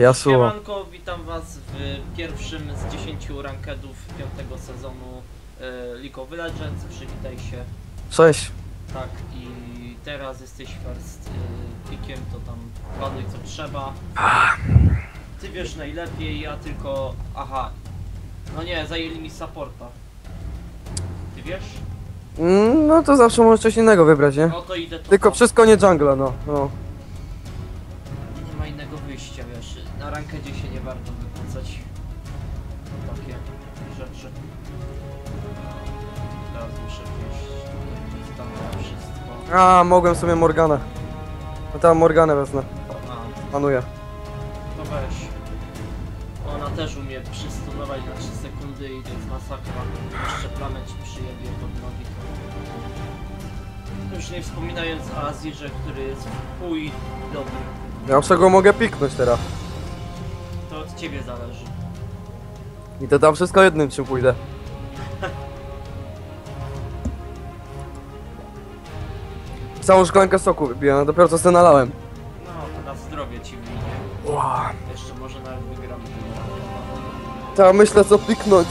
Yasuo. Siemanko, witam was w pierwszym z 10 rankedów piątego sezonu e, League of Legends. Przywitaj się. Cześć. Tak, i teraz jesteś first e, pickiem, to tam ładuj co trzeba. Ty wiesz najlepiej, ja tylko... Aha. No nie, zajęli mi supporta. Ty wiesz? Mm, No to zawsze możesz coś innego wybrać, nie? No to idę to. Tylko wszystko nie jungle, no. no. Na rankedzie się nie warto wypłacać. Takie rzeczy. Teraz muszę wziąć tam wszystko. A, mogłem sobie Morganę. No tam Morganę wezmę. A, Panuję. to weź. Ona też umie przystunować na 3 sekundy i to jest masakra. Jeszcze ci przyjebie pod nogi. Już nie wspominając o Azirze, który jest w chuj dobry. Ja czego mogę piknąć teraz. Od ciebie zależy. I to tam wszystko jednym czym pójdę. Całą szklankę soku wypiłem, dopiero co sobie nalałem. No, to na zdrowie ci wyjdzie. Wow. Jeszcze może nawet razem. Teraz myślę co piknąć.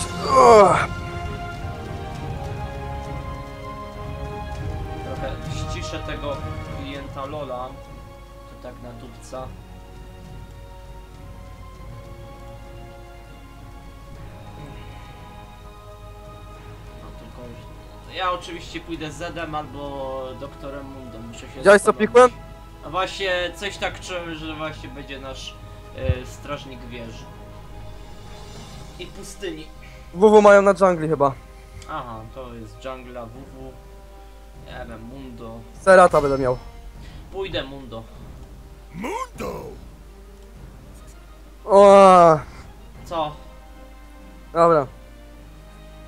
Trochę ściszę tego klienta Lola. To tak na dupca. Ja oczywiście pójdę z Zedem albo doktorem Mundo. Muszę się Widziałeś, co zastanowić. pikłem? A właśnie coś tak czułem, że właśnie będzie nasz e, strażnik wieży. I pustyni. WW mają na jungli chyba. Aha, to jest jungla WW. Nie wiem, Mundo. Serata będę miał. Pójdę Mundo. O, Co? dobra.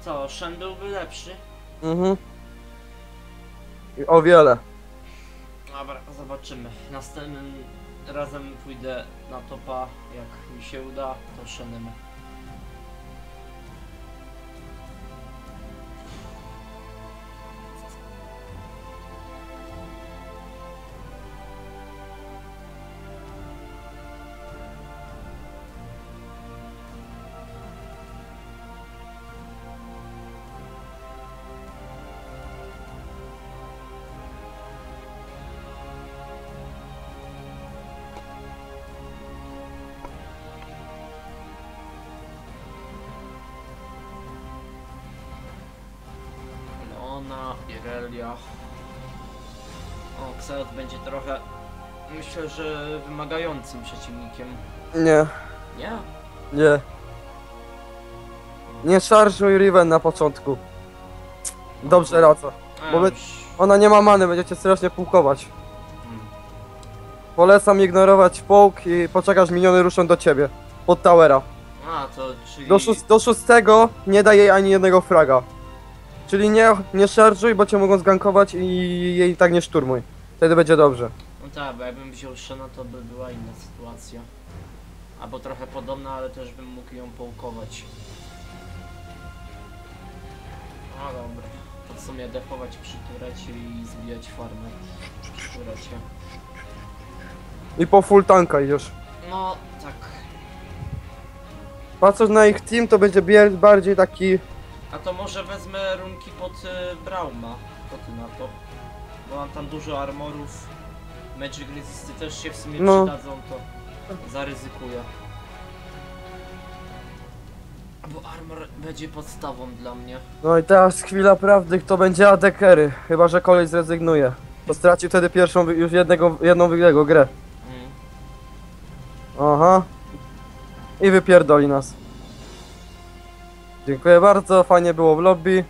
Co? Shen byłby lepszy? Mhm. I o wiele. Dobra, zobaczymy. Następnym razem pójdę na topa. Jak mi się uda, to Shenem. Irelia. O, Xeot będzie trochę, myślę, że wymagającym przeciwnikiem. Nie, Nie? nie. Nie szarżuj Riven na początku. Dobrze raca. Bo my- Ona nie ma many, będziecie strasznie pułkować. hmm. Polecam ignorować połk i poczekasz miniony ruszą do ciebie. Pod towera. A, to czyli... Do, szóst do szóstego nie daj jej ani jednego fraga. Czyli nie, nie szarżuj, bo cię mogą zgankować i jej tak nie szturmuj. Wtedy będzie dobrze. No tak, bo jakbym wziął Shena, to by była inna sytuacja. Albo trochę podobna, ale też bym mógł ją połkować. No dobra. To w sumie defować przy turecie i zbijać farmę przy turecie. I po full tanka idziesz. No, tak. Patrząc na ich team, to będzie bardziej taki... A to może wezmę runki pod y, Brauma. Co ty na to? Bo mam tam dużo armorów. Magic Resisty też się w sumie No. przydadzą, to zaryzykuję. Bo armor będzie podstawą dla mnie. No i teraz chwila prawdy, kto będzie adekery. Chyba, że koleś zrezygnuje. To straci wtedy pierwszą, wy- już jednego, jedną wygrego grę. Mm. Aha. I wypierdoli nas. Dziękuję bardzo, fajnie było w lobby.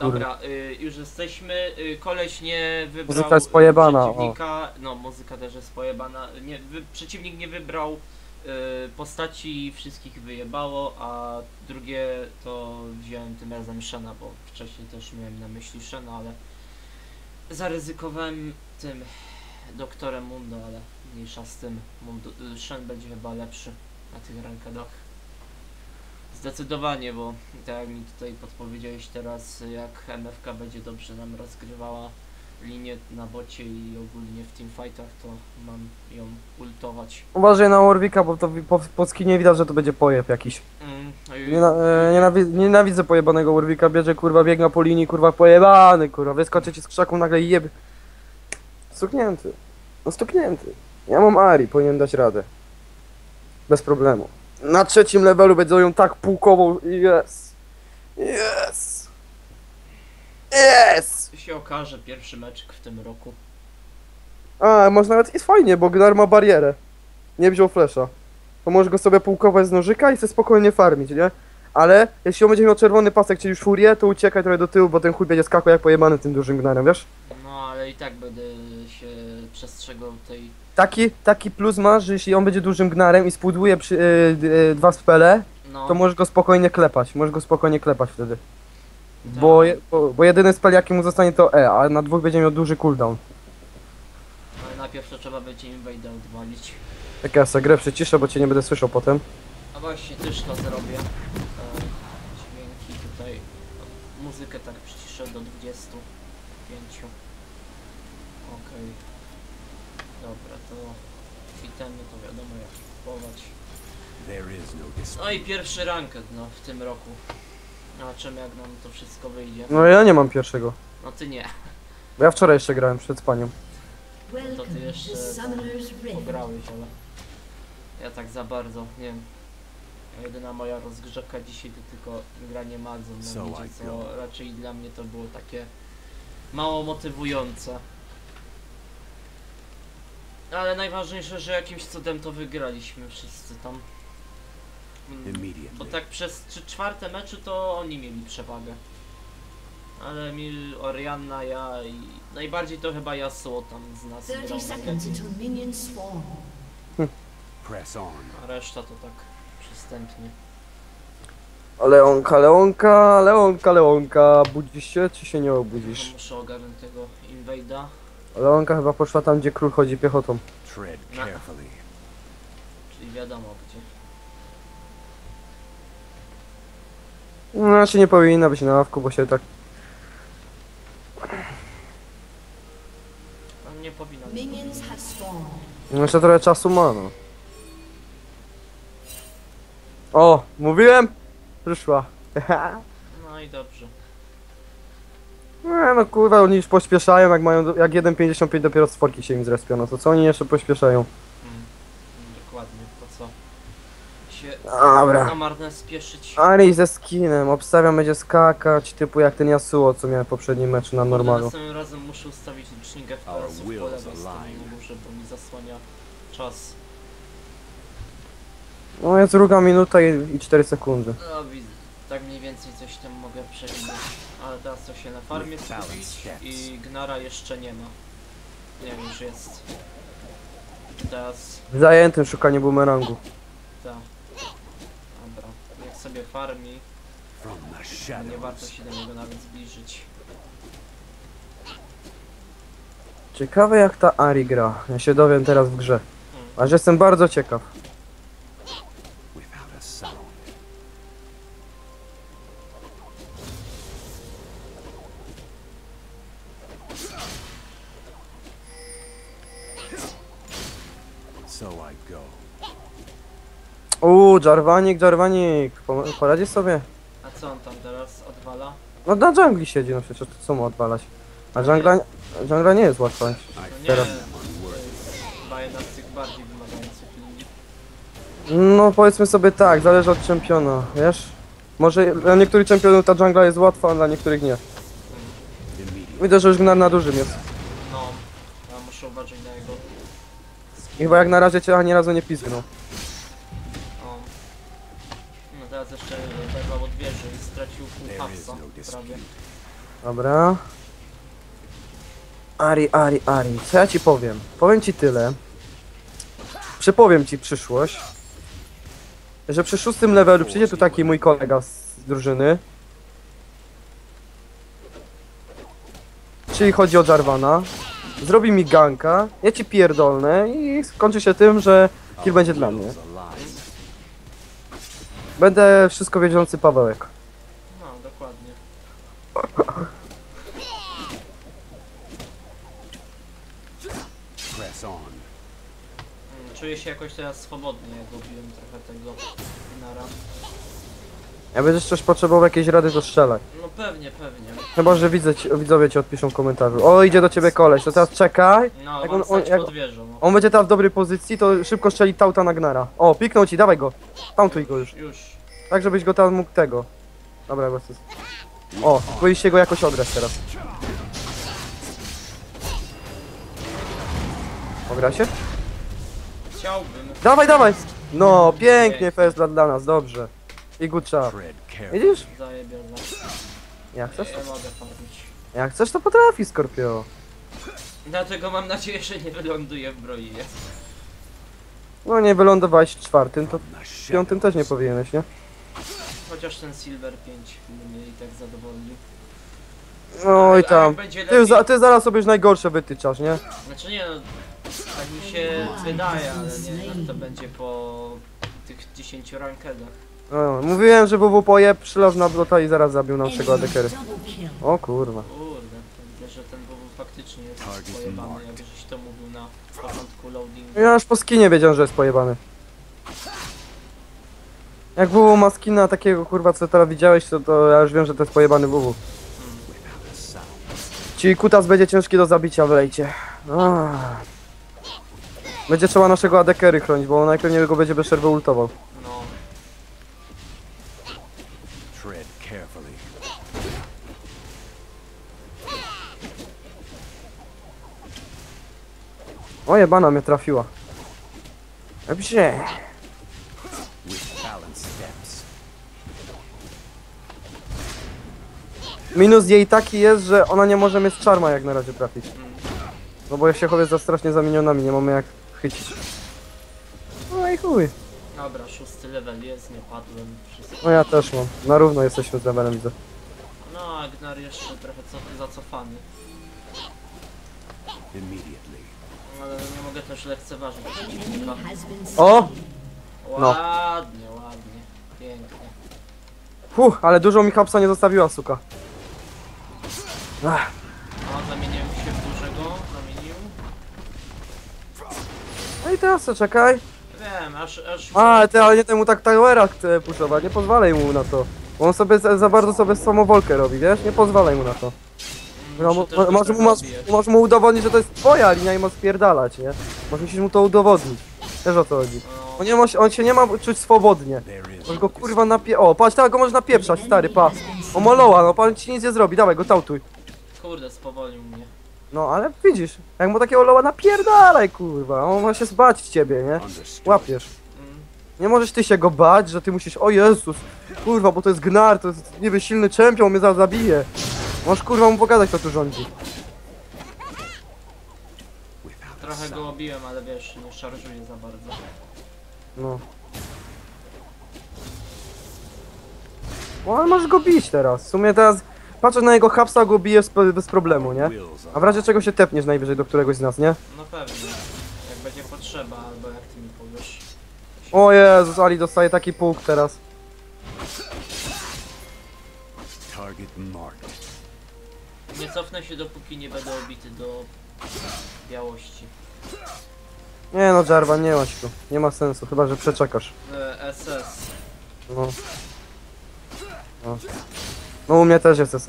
Dobra, y, już jesteśmy. Y, koleś nie wybrał Muzyka jest pojebana, o. przeciwnika. No, muzyka też jest pojebana. Nie, wy, przeciwnik nie wybrał y, postaci, wszystkich wyjebało, a drugie to wziąłem tym razem Shena, bo wcześniej też miałem na myśli Shena, ale zaryzykowałem tym doktorem Mundo, ale mniejsza z tym. Mundo, y, Shen będzie chyba lepszy na tych rankedach. Zdecydowanie, bo tak jak mi tutaj podpowiedziałeś teraz, jak MFK będzie dobrze nam rozgrywała, linię na bocie i ogólnie w teamfightach, to mam ją ultować. Uważaj na Warwicka, bo to wi- po, po skinie widać, że to będzie pojeb jakiś. Mm, no Niena, e, nienawi nienawidzę pojebanego Warwicka, bierze kurwa, biegna po linii, kurwa pojebany, kurwa, wyskoczy ci z krzaku nagle i jeb... Stuknięty. No stuknięty. Ja mam Ari, powinien dać radę. Bez problemu. Na trzecim levelu będą ją tak pułkową, yes. Yes. Yes. się okaże pierwszy meczek w tym roku. A, może nawet jest fajnie, bo Gnar ma barierę. Nie wziął flesza. To możesz go sobie pułkować z nożyka i sobie spokojnie farmić, nie? Ale jeśli on będzie miał czerwony pasek, czyli już furię, to uciekaj trochę do tyłu, bo ten chuj będzie skakał jak pojebany tym dużym Gnarem, wiesz? No ale i tak będę się przestrzegał tej. Taki, taki plus masz, że jeśli on będzie dużym Gnarem i spuduje przy, y, y, dwa spele, No, to możesz go spokojnie klepać. Możesz go spokojnie klepać wtedy. Tak. Bo, je, bo, bo jedyny spell jaki mu zostanie to E, a na dwóch będzie miał duży cooldown. ale najpierw to trzeba będzie Invader odwalić. Tak ja sobie grę przyciszę, bo cię nie będę słyszał potem. A właśnie też to zrobię. E, dźwięki tutaj. o, Muzykę tak przyciszę do 25. Okej. Dobra, to itemy to wiadomo jak kupować. There is no. No i pierwszy ranked no w tym roku. A czym jak nam to wszystko wyjdzie? No ja nie mam pierwszego. No ty nie. Bo ja wczoraj jeszcze grałem przed panią. To ty Welcome jeszcze to Summoner's Rift. pograłeś, ale ja tak za bardzo, nie wiem. Jedyna moja rozgrzewka dzisiaj to tylko granie Madzą So na I midzie, co go. raczej dla mnie to było takie mało motywujące. Ale najważniejsze, że jakimś cudem to wygraliśmy wszyscy tam. Bo tak przez trzy czwarte meczy to oni mieli przewagę. Ale mi Orianna, ja i najbardziej to chyba Yasuo tam z nas 30 grał seconds najlepiej. until minions spawn. Press on. A reszta to tak przystępnie. Leonka, Leonka, Leonka, Leonka, budzisz się czy się nie No, obudzisz? muszę ogarnąć tego Invada. Leonka chyba poszła tam, gdzie król chodzi piechotą. Tread No. carefully. Czyli wiadomo gdzie. No, Znaczy nie powinna być na ławku, bo się tak... No nie powinno. Minions have spawned. No, Jeszcze trochę czasu ma, no. O, mówiłem? Przyszła. No i dobrze. Nie, no kurwa, oni już pośpieszają, jak mają, jak 1.55 dopiero stworki się im zrespią, no to co oni jeszcze pośpieszają? Mm, dokładnie, to co? Się Dobra. marne spieszyć. Ari ze skinem, obstawiam będzie skakać, typu jak ten Yasuo, co miałem w poprzednim meczu na normalu. Następnym razem muszę ustawić licznik FPS-ów po lewej stronie górze, bo mi zasłania czas. No jest druga minuta i, i 4 sekundy. No widzę. Tak mniej więcej coś tam mogę przewinąć. Ale teraz to się na farmie skupić i Gnara jeszcze nie ma. Nie wiem, już jest. Teraz Zajętym szukanie bumerangu. Sobie farmi. Nie warto się do niego nawet zbliżyć. Ciekawe jak ta Ari gra. Ja się dowiem teraz w grze. Hmm. Aż jestem bardzo ciekaw. So I go. Uuu, Jarvanik, Jarvanik. Po- Poradzi sobie? A co on tam teraz odwala? No na dżungli siedzi, no przecież to co mu odwalać? A dżungla, dżungla nie jest łatwa. No nie, Teraz. to jest chyba jedna z tych bardziej wymagających linii. No powiedzmy sobie tak, zależy od czempiona, wiesz? Może dla niektórych czempionów ta dżungla jest łatwa, a dla niektórych nie. Widzę, że już Gnar na dużym jest. No, ja muszę uważać na jego. I chyba jak na razie cię ani razu nie pizgnął. Prawie. Dobra. Ari, Ari, Ari, co ja ci powiem? Powiem ci tyle. Przepowiem ci przyszłość. Że przy szóstym levelu przyjdzie tu taki mój kolega z drużyny. Czyli chodzi o Jarvana. Zrobi mi ganka, ja ci pierdolnę i skończy się tym, że kill będzie dla mnie. Będę wszystko wiedzący Pawełek. Mm, czuję się jakoś teraz swobodnie, jak gubiłem trochę tego nara. Ja będziesz coś potrzebował jakiejś rady, to strzelaj. No pewnie, pewnie. Chyba, że widzę ci, widzowie ci odpiszą w komentarzu. O, idzie do ciebie koleś, to teraz czekaj. No, jak on, on, jak pod wieżą. No. on będzie teraz w dobrej pozycji, to szybko strzeli tauta na gnara. O, piknął ci, dawaj go. Tautuj go już. Już. Tak, żebyś go tam mógł tego. Dobra, bo jest... O, powinniście go jakoś odrać teraz. Ogra się? Chciałbym. Dawaj, dawaj! No, pięknie, first blood dla nas, dobrze. I good job. Widzisz? Jak chcesz? Nie mogę farmić. Jak chcesz, to potrafi, Skorpio. Dlatego mam nadzieję, że nie wyląduję w broinie. No nie wylądowałeś w czwartym, to w piątym też nie powinieneś, nie? Chociaż ten Silver 5 mnie i tak zadowolił. No i tam. jak będzie Ty, lepiej- za, ty zaraz sobie już najgorsze wytyczasz, nie? Znaczy nie no, tak mi się wydaje, ale nie wiem jak to będzie po tych 10 rankedach. No, mówiłem, że WW pojeb, przylał na blota i zaraz zabił naszego adekery. O kurwa. Kurde, że ten WW faktycznie jest pojebany, jak żeś to mówił na początku loadingu. Ja aż po skinie wiedziałem, że jest pojebany. Jak WW ma skina takiego kurwa, co teraz widziałeś, to, to ja już wiem, że to jest pojebany WW. Czyli kutas będzie ciężki do zabicia w lejcie. Ah. Będzie trzeba naszego adekery chronić, bo on najpewniej go będzie bez przerwy ultował. No. O jebana mnie trafiła. Dobrze. Minus jej taki jest, że ona nie może mnie z czarma jak na razie trafić. No bo ja się chowię za strasznie za minionami, nie mamy jak chycić. No i chuj. dobra, szósty level jest, nie padłem, wszystko. No ja też mam. Na równo jesteśmy z levelem, widzę. No, a Gnar jeszcze trochę co, zacofany. Immediately. Ale nie mogę też lekceważyć przeciwnika. O! No. Ładnie, ładnie, pięknie. Fuh, ale dużo mi hapsa nie zostawiła, suka. Ach, O, zamieniłem się w dużego, zamienił. no i teraz co, czekaj. Wiem, aż, aż... A, ty, ale nie temu tak Towera chce puszować, nie pozwalaj mu na to. Bo on sobie za, za bardzo sobie samowolkę robi, wiesz? Nie pozwalaj mu na to. No, Muszę mo, też mo, go może, trochę mu, masz, zabijać. możesz mu udowodnić, że to jest twoja linia i ma spierdalać, nie? Może musisz mu to udowodnić. Wiesz o co chodzi. No, On, nie ma, on się nie ma czuć swobodnie. Możesz go kurwa napie... O, patrz, tak go możesz napieprzać, stary, pa. O, maloła, no pan ci nic nie zrobi, dawaj go tautuj. Kurde, spowolił mnie. No, ale widzisz, jak mu takiego loła napierdalaj, kurwa. On ma się zbać z ciebie, nie? Łapiesz. Mm, Nie możesz ty się go bać, że ty musisz, o Jezus, kurwa, bo to jest Gnar, to jest niby silny czempion, mnie zaraz zabije. Możesz kurwa mu pokazać, kto tu rządzi. Trochę go obiłem, ale wiesz, nie szarżuję za bardzo. No. No, ale możesz go bić teraz. W sumie teraz, patrzę na jego hapsa, go bijesz bez, problemu, nie? A w razie czego się tepniesz najwyżej do któregoś z nas, nie? No pewnie, jak będzie potrzeba, albo jak ty mi powiesz. O Jezus, Ali dostaje taki pług teraz. Target marked. Nie cofnę się dopóki nie będę obity do białości. Nie no, Jarvan, nie masz tu. Nie ma sensu, chyba że przeczekasz. E, SS. No. No. No u mnie też jest SS.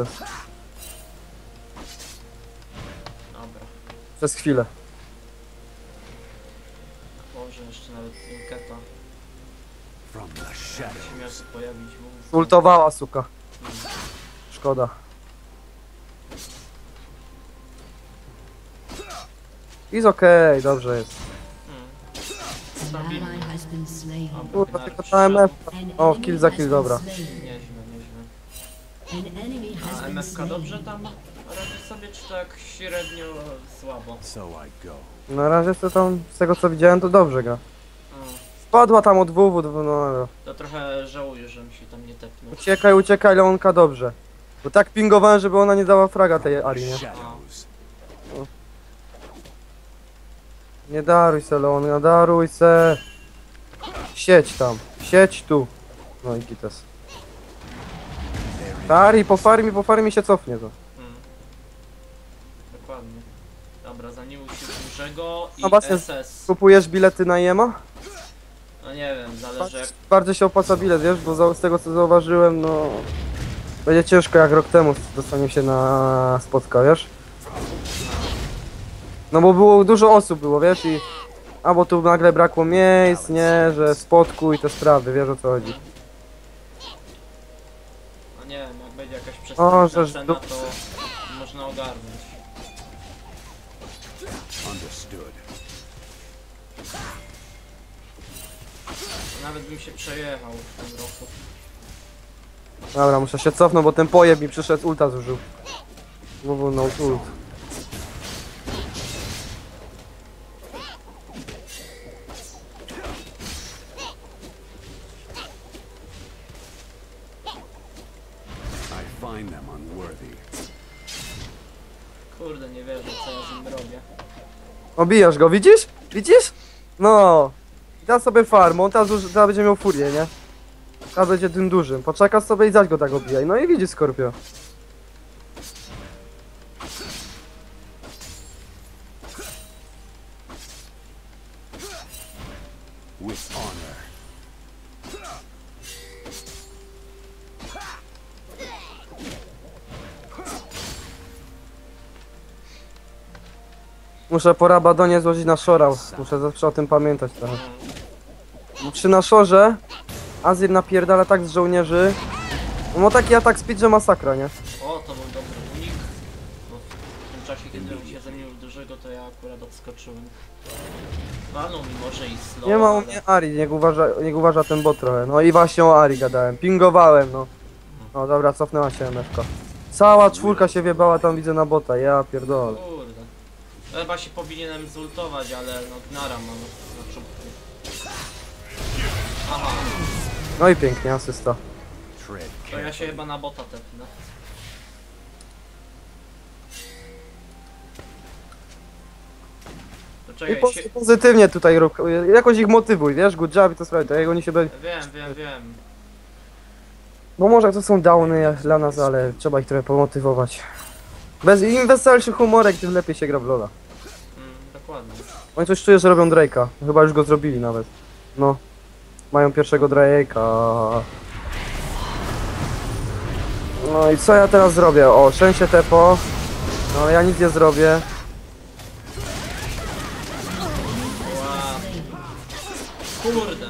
Dobra. Przez chwilę. Boże, jeszcze nawet Inketa From the się miał shadows. się pojawić. Mów. Ultowała suka. Szkoda. Jest okej, dobrze jest. Hmm. An Stabilnie. ally has been slain. Dobra, Kurwa, tylko. TMF. An O, kill za kill, dobra. A MFK dobrze tam radzi sobie, czy tak średnio słabo? So I go. Na razie to tam, z tego co widziałem, to dobrze gra. Spadła tam od WW, no, no. To trochę żałuję, że mi się tam nie tepnął. Uciekaj, uciekaj, Leonka, dobrze. Bo tak pingowałem, żeby ona nie dała fraga tej Ali, nie? Shadows. Nie daruj se, Leon, daruj se. Siedź tam, siedź tu. No i kites. Tari, po farmie, po farmie się cofnie to. Hmm. Dokładnie. Dobra, zamienił się dużego i No właśnie, SS. Kupujesz bilety na Jema? No nie wiem, zależy jak... Bardzo się opłaca bilet, wiesz, bo za- z tego co zauważyłem, no... Będzie ciężko jak rok temu dostanie się na spotka, wiesz? No bo było dużo osób było, wiesz, i... Albo tu nagle brakło miejsc, nie, że spotku i te sprawy, wiesz o co chodzi. No nie wiem, jak jakaś O, cena, du- to można ogarnąć. Understood. Nawet bym się przejechał w tym roku. Dobra, muszę się cofnąć, bo ten pojeb mi przyszedł, ulta zużył. WW no ult. Kurde, nie wierzę, co ja z nim robię. Obijasz go, widzisz? Widzisz? No. Teraz sobie farm, on teraz, teraz będzie miał furię, nie? Teraz będzie tym dużym. Poczeka sobie i zaś go tak obijaj. No i widzisz Skorpio. Muszę po Rabadonie złożyć na szorał. Muszę zawsze o tym pamiętać trochę. Bo Przy na szorze Azir napierdala tak z żołnierzy. No ma taki atak speed, że masakra, nie? O, to był dobry unik. Bo w tym czasie, kiedy on się zamienił w dużego, to ja akurat odskoczyłem. Walnął mi może i slow, Nie ma u ale... mnie Ari, niech uważa, niech uważa ten bot trochę. No i właśnie o Ari gadałem. Pingowałem, no. No dobra, cofnęła się MFK. Cała czwórka się wiebała tam widzę na bota, ja pierdolę. Kurde. Chyba się powinienem zultować, ale no gnara mam na czubku. Aha, No i pięknie, asysta. To ja się chyba na bota tepnę. To I czekaj, się... pozytywnie tutaj rób, jakoś ich motywuj, wiesz, good job i to sprawy, tak jak oni się będzie... Wiem, wiem, wiem. Bo może to są downy jak dla nas, ale trzeba ich trochę pomotywować. Bez im weselszy humorek, tym lepiej się gra w Lola. Oni coś czuję, że robią Drake'a. Chyba już go zrobili nawet. No. Mają pierwszego Drake'a. No i co ja teraz zrobię? O, szczęście tepo. No ja nic nie zrobię. Kurde.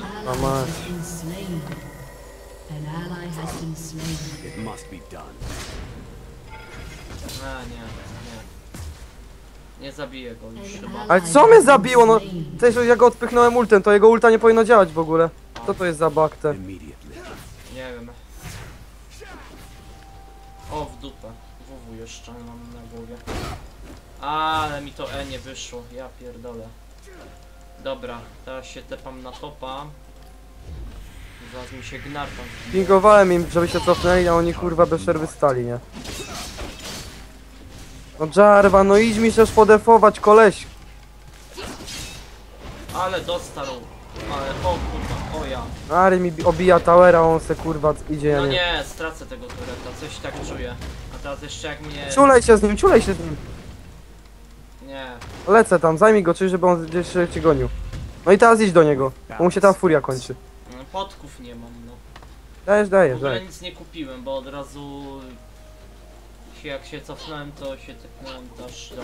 Nie zabiję go już chyba. Ale co mnie zabiło? No, też ja go odpychnąłem ultem, to jego ulta nie powinno działać w ogóle. Co to jest za bakte? Immediately. Nie wiem. O, w dupę. WW jeszcze mam na głowie. Ale mi to E nie wyszło, ja pierdolę. Dobra, teraz się tepam na topa. Zaraz mi się gnar tam wbije. Pingowałem im, żeby się cofnęli, a oni kurwa bez przerwy stali, nie? No Jarva, no idź mi też podefować, koleś. Ale dostał. Ale o kurwa, o ja. Ary mi bi- obija towera, on se kurwa idzie, ja No nie. nie, stracę tego tureta, coś tak czuję. A teraz jeszcze jak mnie... Ciulej się z nim, ciulej się z nim. Nie, Lecę tam, zajmij go, czyli żeby on gdzieś się cię gonił. No i teraz idź do niego, bo mu się tam furia kończy. no, podków nie mam, no. Dajesz, W dajesz, ogóle dajesz. nic nie kupiłem, bo od razu się, jak się cofnąłem, to się tepnąłem aż do...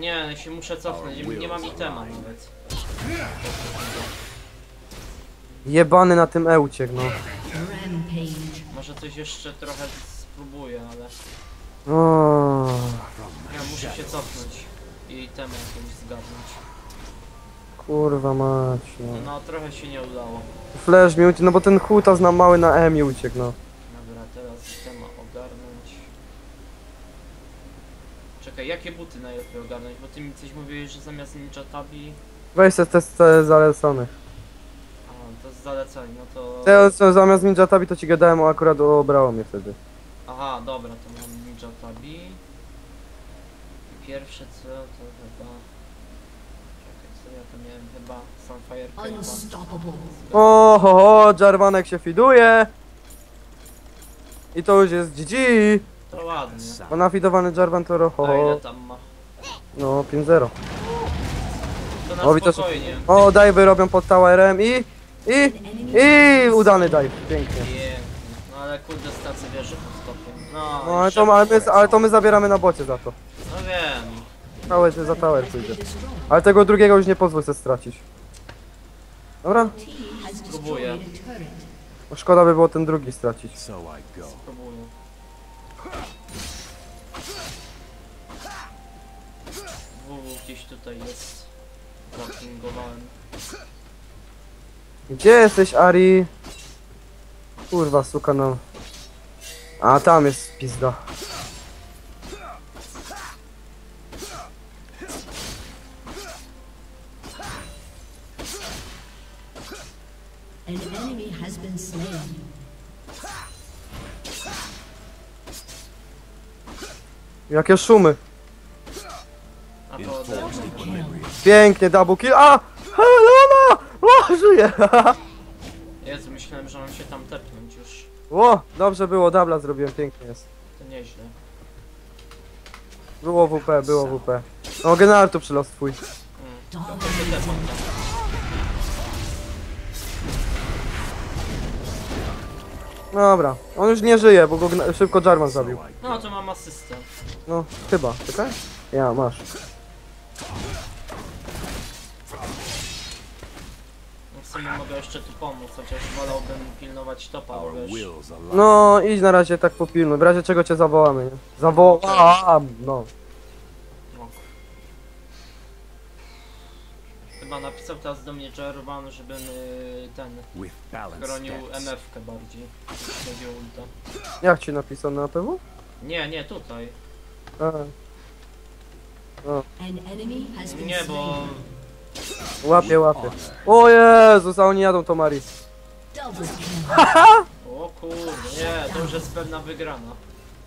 Nie, się muszę cofnąć, nie, nie mam itema nawet. Jebany na tym E uciekł, no. Może coś jeszcze trochę spróbuję, ale O, ja muszę się cofnąć i itemę jakąś zgadnąć. kurwa mać, no. No trochę się nie udało. Flash mi uciekł, no bo ten hutas na mały na E mi uciekł, no. Dobra, teraz itema ogarnąć. Czekaj, jakie buty najlepiej ogarnąć? Bo ty mi coś mówiłeś, że zamiast ninja tabi... Weź te zalecony. A, to jest zalecenie, no to... Te co zamiast Ninja Tabi to ci gadałem, o akurat obrało mnie wtedy. Aha, dobra, to mam Ninja Tabi. I pierwsze co to chyba... Czekaj, co ja to miałem chyba Sunfire chyba. Unstoppable. O, ho, ho, Jarvanek się fiduje. I to już jest GG. To ładnie. Bo nafidowany Jarvan to roho. A ile tam ma? No, 5-0. To na O, że- spokojnie. O, dive'y robią pod towerem i... I... I... Udany dive, pięknie. Pięknie. No ale kurde stacy wieży pod stopiem. No, No, ale to, ale, my, ale to my zabieramy na bocie za to. No wiem. Tower, za tower pójdzie. Ale tego drugiego już nie pozwól sobie stracić. Dobra? Spróbuję. Szkoda by było ten drugi stracić. So I go. Spróbuję. Tutaj jest. Gdzie jesteś, Ari? Kurwa, suka no. A, tam jest pizda. An enemy has been slain. Jakie szumy. Pięknie, double kill. A! Helena! O, żyje! Jezu, myślałem, że mam się tam tepnąć już. O, dobrze było, dubla zrobiłem, pięknie jest. To nieźle. Było WP, było WP. O, general tu przylos twój. Mm. To się tepam tam. Dobra, on już nie żyje, bo go szybko Jarman zabił. No to mam asystę. No, chyba, czekaj. Ja, masz. No w sumie mogę jeszcze tu pomóc, chociaż wolałbym pilnować topa, bo wiesz. No, idź na razie tak popilnuj, w razie czego cię zawołamy, nie? Zawołam, no. No. Chyba napisał teraz do mnie Jarvan, żebym y, ten With balanced chronił steps. MF-kę bardziej. Jeśli chodzi o ulta. Jak ci napisał na PW? Nie, nie, tutaj. A, Nie, bo łapie, łapie. O Jezus, a oni jadą to Mari. O kurde, nie, to już jest pewna wygrana.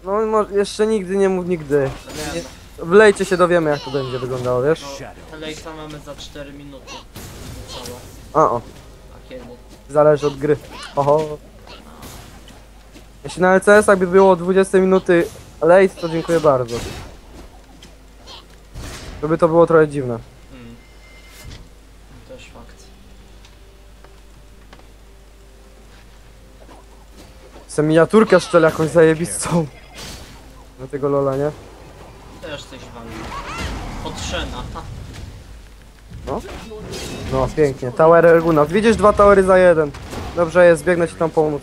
No, jeszcze nigdy nie mów nigdy. Nie, Wlejcie się, dowiemy jak to będzie wyglądało, wiesz? no, Lejsa mamy za 4 minuty. A, o, A kiedy? zależy od gry. Oho. Jeśli na LCS-ach by było 20 minuty late, to dziękuję bardzo. To by to było trochę dziwne. Hmm. Też fakt. Chcę miniaturkę szczel jakąś zajebistą. Na tego Lola, nie? Też coś wali. Potrzena. Ha. No, pięknie. Tower Ergunat. Widzisz dwa towery za jeden. Dobrze jest, biegnę ci tam pomóc.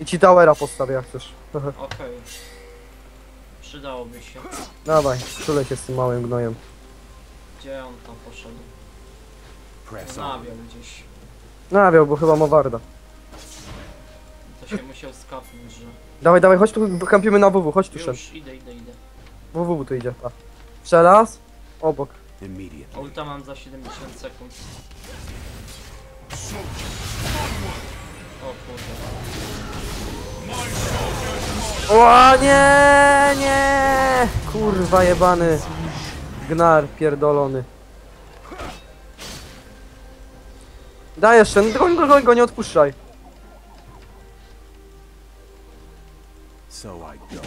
I ci towera postawię jak chcesz. Okej. Przydałoby się. Dawaj, czulej się z tym małym gnojem. Gdzie on tam poszedł? Nawiał gdzieś. Nawiał, bo chyba ma warda. To się musiał skapnąć, że... Dawaj, dawaj, chodź tu, kampimy na WW, chodź tu. Już, idę, idę, idę. WW tu idzie, a. Przelas? Obok. Immediately. Ulta mam za 70 sekund. O kurde. O nie, nie! Kurwa jebany. Gnar pierdolony. Daj jeszcze, no goń go, goń go, nie odpuszczaj. So I go.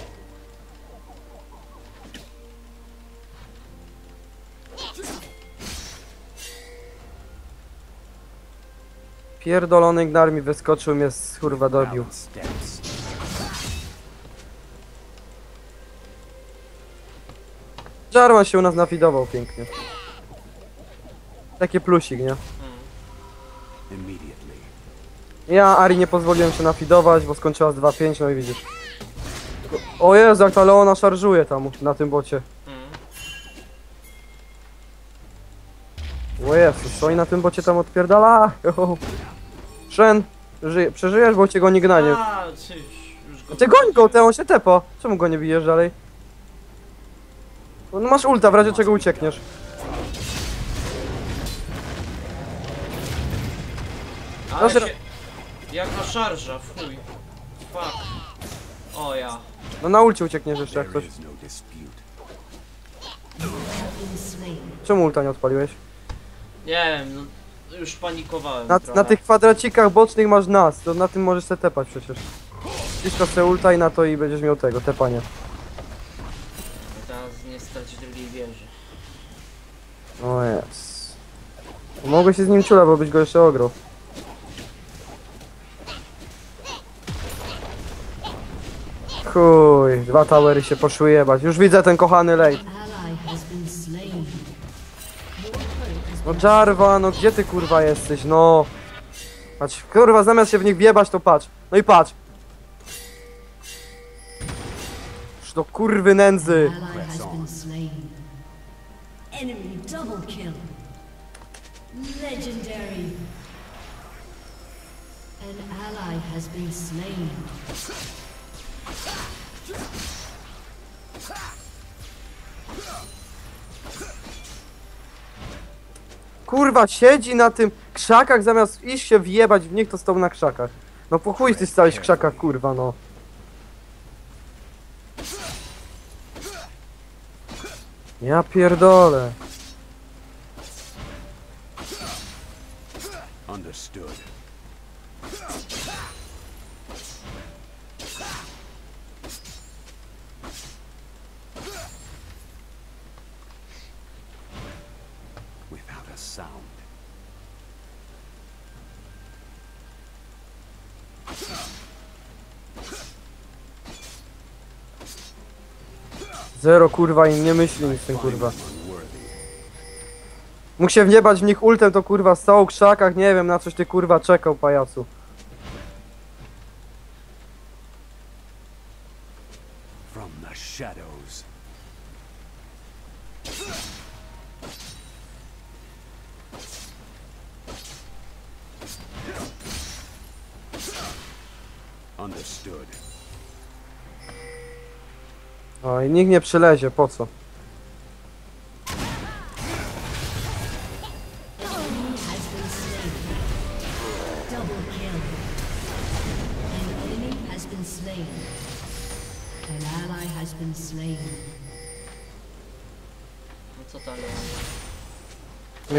Pierdolony Gnar mi wyskoczył, mnie z kurwa dobił. Jarman się u nas nafidował pięknie. Taki plusik, nie? Ja Ari nie pozwoliłem się nafidować, bo skończyła z 2-5, no i widzisz. O Jezu, jak ta Leona szarżuje tam na tym bocie. O Jezus, co oni na tym bocie tam odpierdala? Szen, żyje, przeżyjesz, bo cię goni gnanie. A, czy już go... Ty goń go, te on się tepa. Czemu go nie bijesz dalej? No masz ulta, w razie czego uciekniesz. Ale Proszę- się... Jaka szarża, fuj. Fuck. O ja. No na ulcie uciekniesz jeszcze jak coś. Czemu ulta nie odpaliłeś? Nie wiem, no, już panikowałem Na, trochę. na tych kwadracikach bocznych masz nas, to na tym możesz se tepać przecież. Wciskasz se ulta i na to i będziesz miał tego, tepanie. O jest. Mogę się z nim ciula, bo byś go jeszcze ograł. Chuj, dwa towery się poszły jebać. Już widzę ten kochany has No Jarva, no gdzie ty kurwa jesteś, no? Patrz, kurwa, zamiast się w nich wjebać, to patrz. No i patrz. Już do kurwy nędzy. Double kill. Legendary. An ally has been slain. Kurwa, siedzi na tym krzakach, zamiast iść się wjebać w nich, to stał na krzakach. No po chuj ty stałeś w krzakach, kurwa, no. Ja pierdolę. Understood. Without a sound. Zero kurwa im nie nic ten kurwa. Mógł się wjebać w nich ultem, to kurwa stał w krzakach, nie wiem na coś ty kurwa czekał, pajacu. From the shadows. Understood. O i nikt nie przylezie, po co?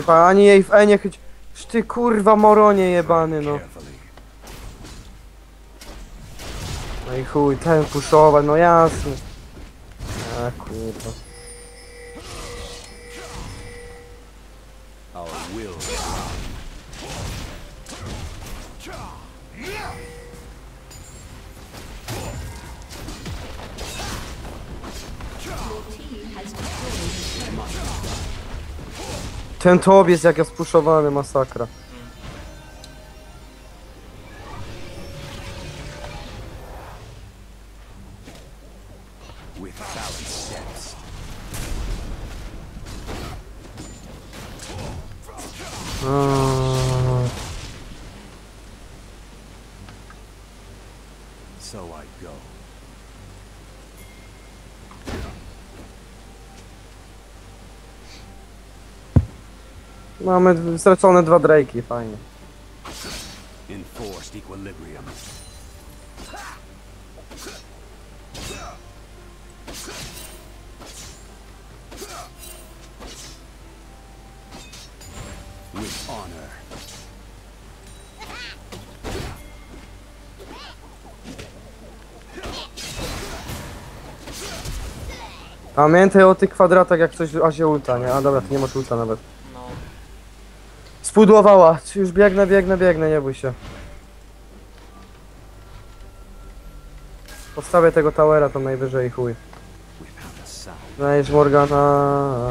Nie ani jej w Enie chyć. Sz ty kurwa moronie jebany, no. No i chuj, ten puszować, no jasne. A kurwa. Our will. Ten tobiec jak jest spuszowany, masakra. Mamy stracone dwa Drake'i, fajnie. Enforced equilibrium. With honor. Pamiętaj o tych kwadratach jak coś azie ulta, nie? A dobra, ty nie masz ulta nawet. Spudłowała, już biegnę, biegnę, biegnę, nie bój się. Postawię tego towera tam najwyżej chuj. Znajdziesz Morgana.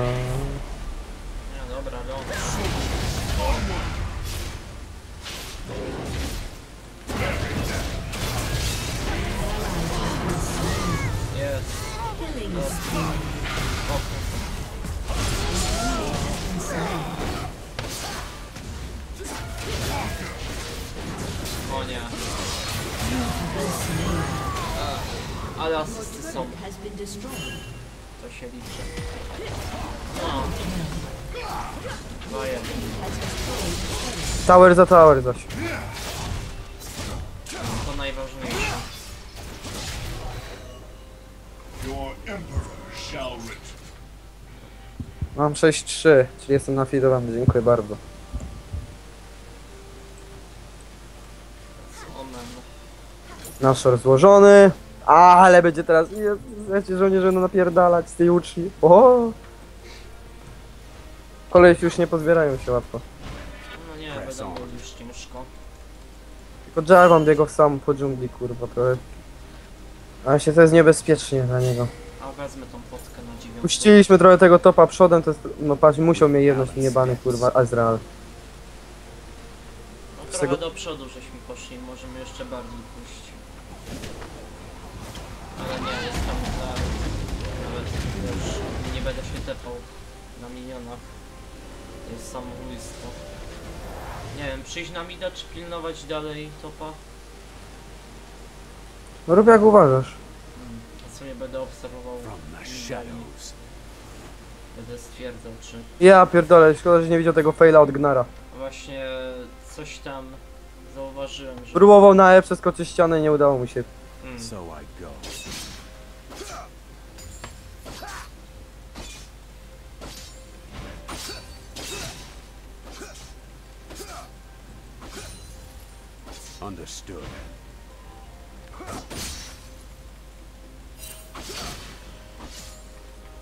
Ale asysty są, to się liczy. No. No jest. Tower za tower zaś. To najważniejsze. Mam 6-3, czyli jestem nafidowany, dziękuję bardzo. Naszor złożony. A, ale będzie teraz. Wiecie, żołnierze no napierdalać z tej uczni. O! Koleś już nie pozbierają się łatwo. No nie, będą on. już ciężko. Tylko Jarvan biegał sam po dżungli, kurwa, trochę. Ale się to jest niebezpiecznie dla niego. A wezmę tą potkę na dziewiątkę. Puściliśmy trochę tego topa przodem, to jest... No patrz, musiał mnie jedność niebany, kurwa, Azrael. No trochę tego- do przodu żeśmy poszli, możemy jeszcze bardziej pójść. Ale nie, jest tam za... Nawet już nie będę się tepał na minionach. To jest samobójstwo. Nie wiem, przyjść na mida czy pilnować dalej topa? No rób jak uważasz. Hmm. A co nie będę obserwował będę stwierdzał czy... Ja pierdolę, szkoda, że nie widział tego faila od Gnara. Właśnie coś tam zauważyłem, że... Próbował na E przeskoczyć ścianę i nie udało mu się. Hmm. So I go. Understood.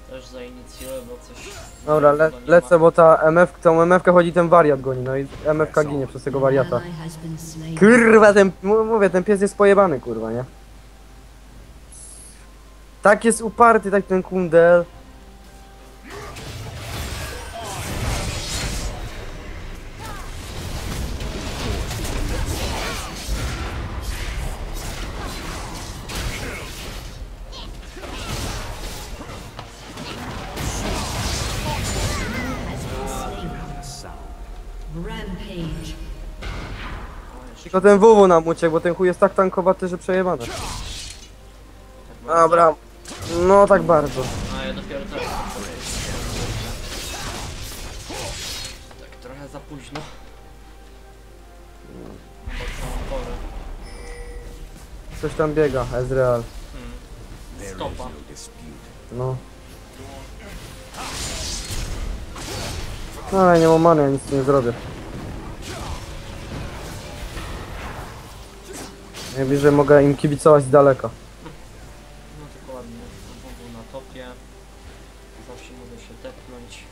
Też zainicjuję, bo coś... Dobra, le lecę, ma. bo ta MF, tą MF chodzi ten wariat goni, no i MF ginie przez tego wariata. Kurwa, ten, mówię, ten pies jest pojebany, kurwa, nie? Tak jest uparty, tak ten kundel. Tylko ten WW nam uciekł, bo ten chuj jest tak tankowaty, że bardzo. Dobra. No tak bardzo. A ja dopiero teraz to powiem. Tak trochę za późno. Porę. Coś tam biega, Ezreal. Hmm. Stopa. no. No. Ale nie mam many, ja nic nie zrobię. Najbliżej mogę im kibicować z daleka. No dokładnie. WW na topie. Zawsze mogę się tepnąć.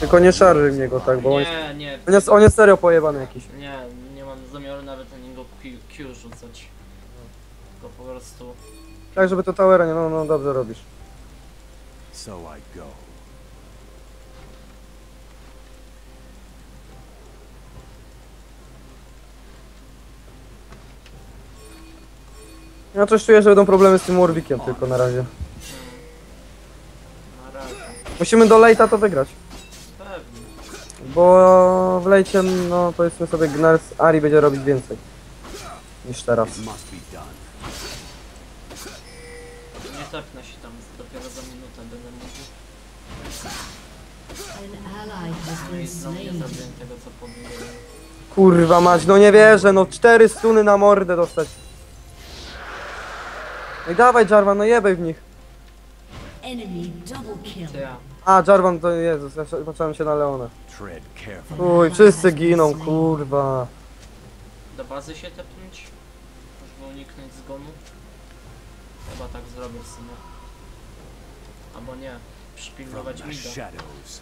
Tylko nie szarży mnie go tak, bo on nie, on jest, on jest serio pojebany jakiś. nie, nie mam zamiaru nawet na niego Q, Q rzucać. Tylko po prostu... Tak, żeby to towera nie, no, no dobrze robisz. So I go. Ja coś czuję, że będą problemy z tym Warwickiem tylko na razie. Na razie. Musimy do late'a to wygrać. Pewnie. Bo w lejcie, no powiedzmy sobie, Gnars Ari będzie robić więcej niż teraz. Nie tepnę się tam, dopiero za minutę będę mógł. I znowu nie zrobiłem tego co powinienem. Kurwa mać, no nie wierzę, no cztery stuny na mordę dostać. No i dawaj Jarvan, no jebaj w nich. Enemy double kill. To ja. A, Jarvan to Jezus, ja się- patrzyłem się na Leona. Tread carefully. An Uj, wszyscy giną, kurwa. Do bazy się tepnąć? Żeby uniknąć zgonu? Chyba tak zrobię w sumie. Albo nie. From Przypilnować the mida. shadows.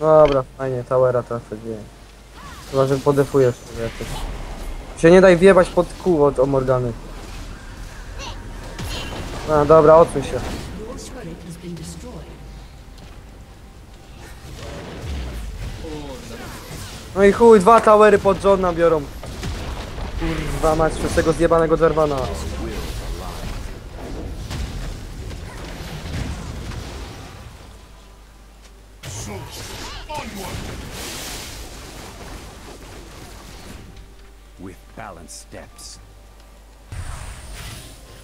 Dobra, fajnie, towera teraz to dzieje. Chyba, że podefujesz sobie jakoś. Się nie daj wjebać pod kół od o Morgany. A, dobra, odsuń się. No i chuj, dwa towery pod Johna biorą. Kurwa mać, przez tego zjebanego Jarvana.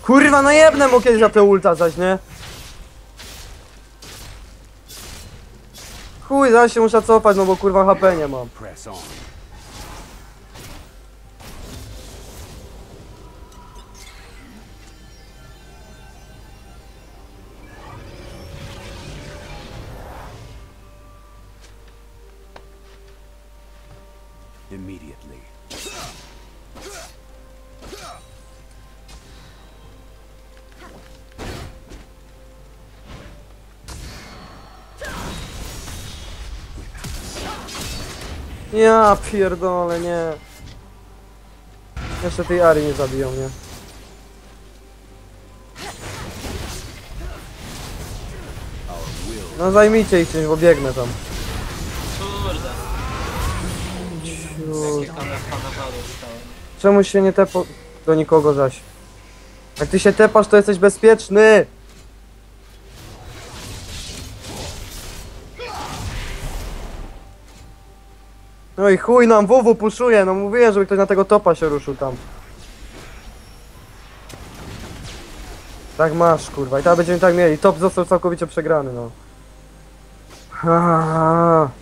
Kurwa, no jebnę mu kiedyś za te ulta zaś, nie? Chuj, zaś się muszę cofać, no bo kurwa HP nie mam. Immediately. Ja pierdolę, nie. Jeszcze tej Ari nie zabiją mnie. No zajmijcie ich czymś, bo biegnę tam. Kurde. Czemu się nie tepo... do nikogo zaś? Jak ty się tepasz, to jesteś bezpieczny! No i chuj nam WW puszuje, no mówiłem, żeby ktoś na tego topa się ruszył tam. Tak masz, kurwa, i teraz będziemy tak mieli. Top został całkowicie przegrany, no. Ha, ha, ha.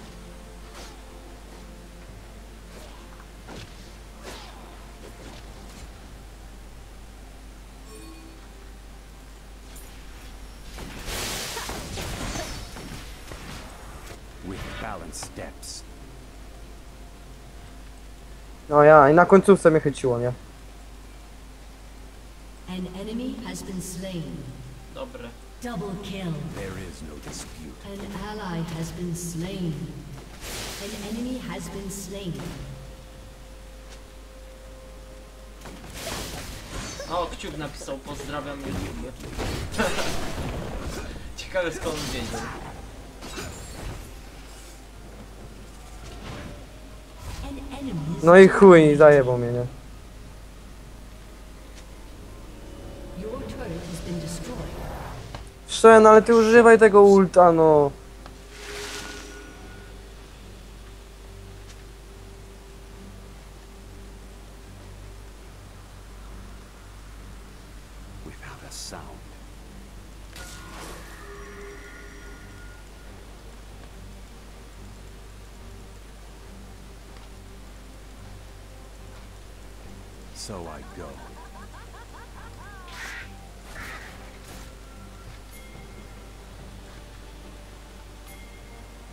No ja, i na końcówce mnie chyciło, nie? An enemy has been slain. Dobre. Double kill. There is no dispute. An ally has been slain. An enemy has been slain. O, Kciuk napisał, pozdrawiam YouTube. Ciekawe skąd wiedział. An enemy is No i chuj, zajebał mnie, nie? Szen, ale ty używaj tego ulta, no.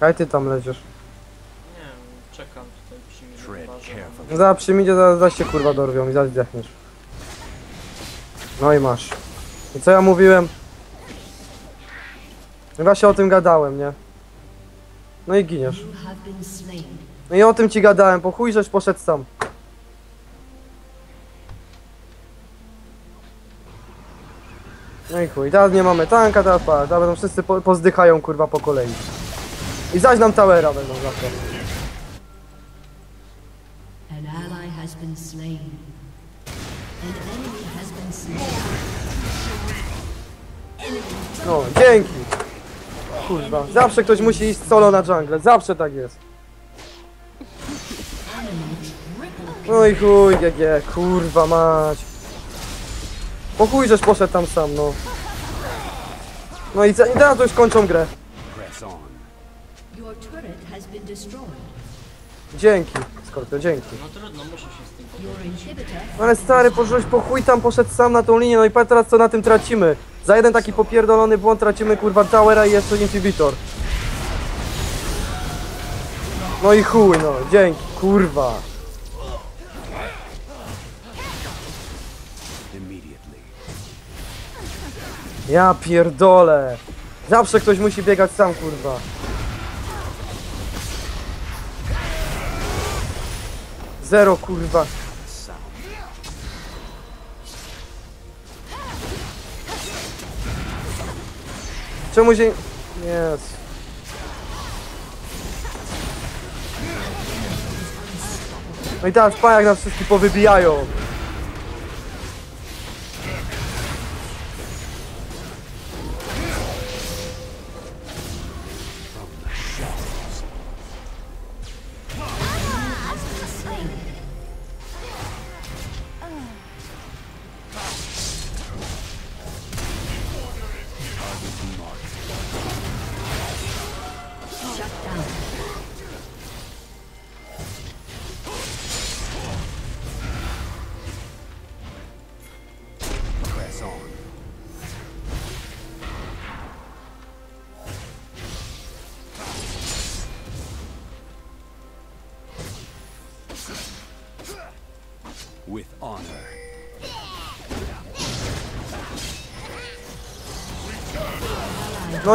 Kaj ty tam leziesz? Nie wiem, czekam tutaj przy mnie. Tread zobaczę. carefully. Za przyjmie, zaraz, zaraz się kurwa dorwią i zaraz zdechniesz. No i masz. I co ja mówiłem? No Właśnie o tym gadałem, nie? No i giniesz. No i o tym ci gadałem, po chuj żeś poszedł sam. No i chuj, teraz nie mamy tanka, teraz pa, teraz będą wszyscy po, pozdychają kurwa po kolei. I zaś nam towera będą za to. An ally has been slain. An enemy has been slain. No, dzięki. Kurwa, zawsze ktoś musi iść solo na jungle, zawsze tak jest. No i chuj, GG, kurwa mać. Po chuj żeś poszedł tam sam, no. No i, i teraz już kończą grę. Dzięki, Skorpio, dzięki. No trudno, muszę się z tym pogodzić. Your inhibitor Ale stary, poszłeś po chuj tam poszedł sam na tą linię, no i patrz teraz co na tym tracimy. Za jeden taki popierdolony błąd tracimy kurwa towera i jeszcze inhibitor. No i chuj, no, dzięki, kurwa. Immediately. Ja pierdolę. Zawsze ktoś musi biegać sam, kurwa. Zero, kurwa. Czemu się... Jest. No i teraz pa jak nas wszystkich powybijają.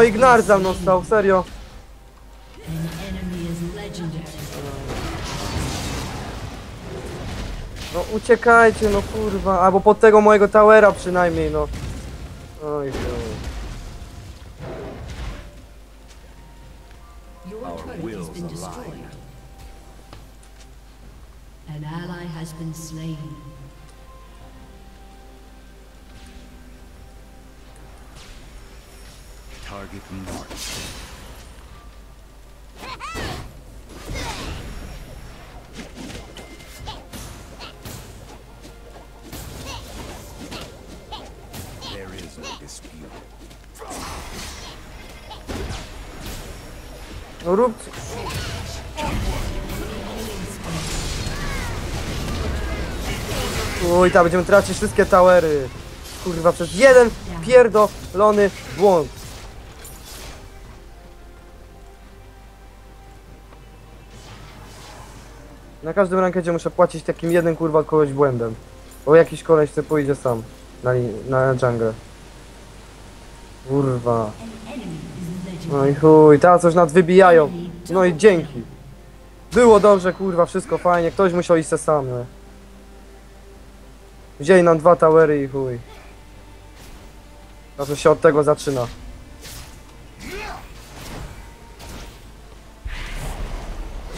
No Ignar za mną stał, serio. No uciekajcie, no kurwa. Albo pod tego mojego towera przynajmniej, no. Oj, Target marked. No rób... Uj, tak, będziemy tracić wszystkie towery. Kurwa, przez jeden pierdolony błąd. Na każdym rankedzie muszę płacić takim jednym kurwa kogoś błędem. Bo jakiś koleś chce pójdzie sam na, na jungle. Kurwa. No i chuj, teraz coś nad wybijają. No i dzięki. Było dobrze, kurwa, wszystko fajnie. Ktoś musiał iść se sam, no. Wzięli nam dwa towery i chuj. Zawsze się od tego zaczyna.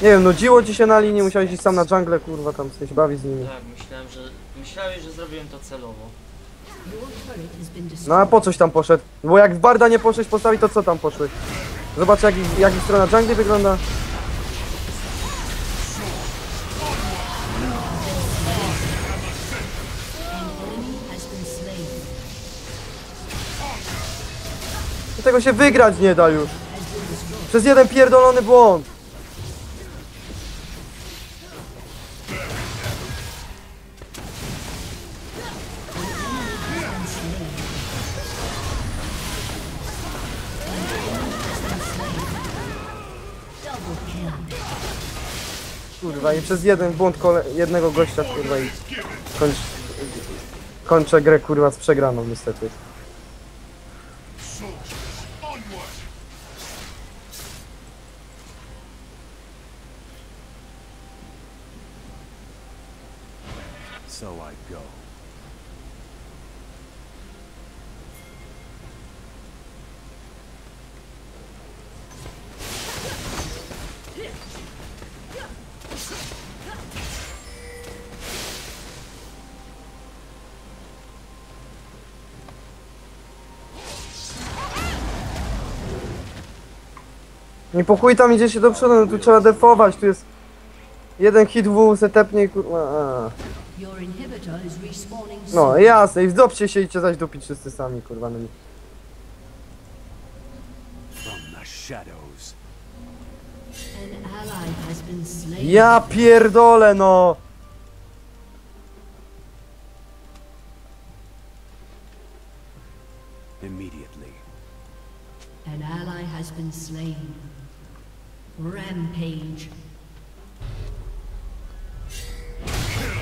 Nie wiem, nudziło ci się na linii, musiałeś iść sam na jungle, kurwa, tam się bawić z nimi. Tak, myślałem, że... Myślałeś, że zrobiłem to celowo. No a po coś tam poszedł? Bo jak w Barda nie poszłeś postawić, to co tam poszłeś? Zobacz jak, ich- jak ich strona jungle wygląda. Do tego się wygrać nie da już. Przez jeden pierdolony błąd. I przez jeden błąd jednego gościa kurwa i kończ, kończę grę kurwa z przegraną niestety. Nie po chuj tam idzie się do przodu, no tu trzeba defować, tu jest jeden hit w setepnie kurwa. No jasne i wzdopcie się i cię zaś dupić wszyscy sami kurwa. No. Ja pierdolę no! Immediately. An ally has been slain. Rampage.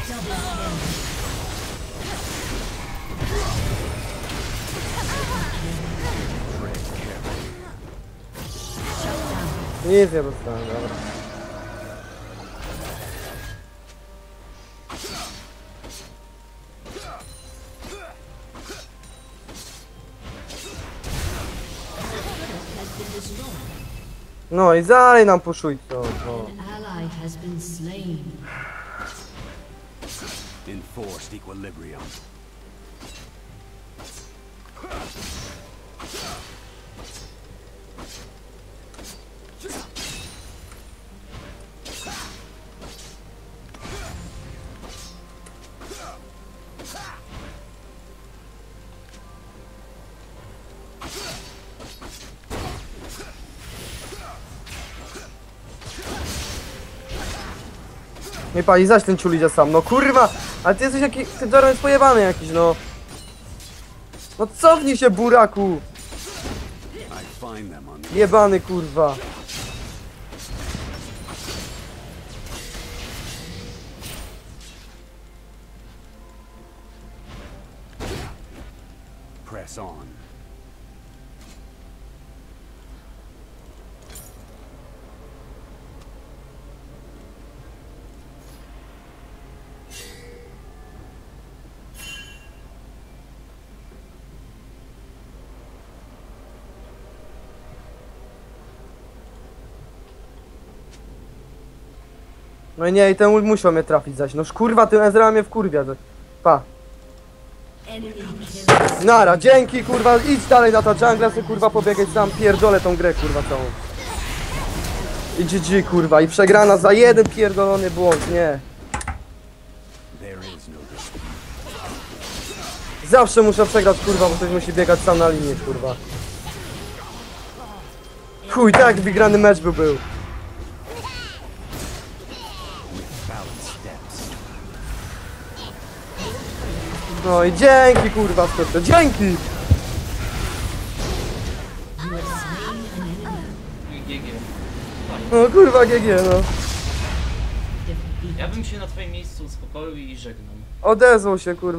Double kill. No i dalej nam puszuj to. No. An ally has been slain. Enforced equilibrium. Nie pali, zaś ten ciul sam, no kurwa! Ale ty jesteś jakiś, ty Joran jest pojebany jakiś, no. No cofnij się, buraku! Jebany kurwa. press on. No nie, i ten ult musiał mnie trafić zaś. No kurwa, ten Ezreal mnie wkurwia. że- Pa. Nara, dzięki kurwa, idź dalej na ta jungla, sobie kurwa pobiegać sam, pierdolę tą grę kurwa całą. I GG kurwa, i przegrana za jeden pierdolony błąd, nie. Zawsze muszę przegrać kurwa, bo ktoś musi biegać sam na linię kurwa. Chuj, tak wygrany mecz by był. No i dzięki kurwa, skoro dzięki! GG. Fajnie. No kurwa GG no. Ja bym się na twoim miejscu uspokoił i żegnam. Odezwał się kurwa.